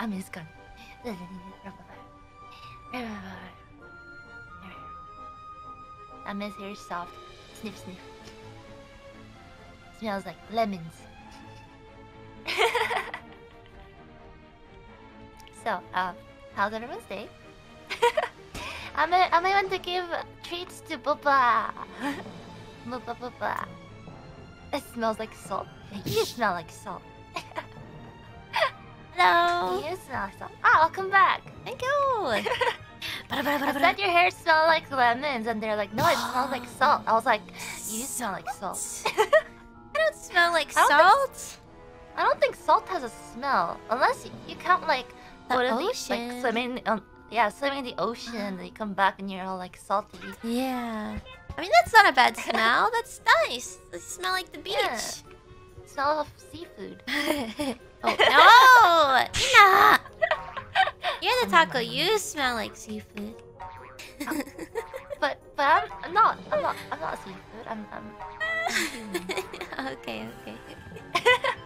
I miss gun. Ame's hair soft. Sniff, sniff. Smells like lemons. so, uh, how's everyone's day? I may, I may want to give treats to Bubba. Bubba, Bubba. It smells like salt. You smell like salt. You smell like salt. Ah, welcome back. Thank you. I said your hair smelled like lemons, and they're like, no, it smells like salt. I was like, you smell like salt. I don't smell like I don't think salt. I don't think salt has a smell, unless you, you count like The what are these, ocean. like swimming, um, yeah, swimming in the ocean, and you come back and you're all like salty. Yeah. I mean, that's not a bad smell. That's nice. They smell like the beach. Yeah. Smell of seafood. oh, no! Ina! You're the taco. You smell like seafood. But but I'm, I'm not I'm not I'm not a seafood. I'm I'm. okay, okay.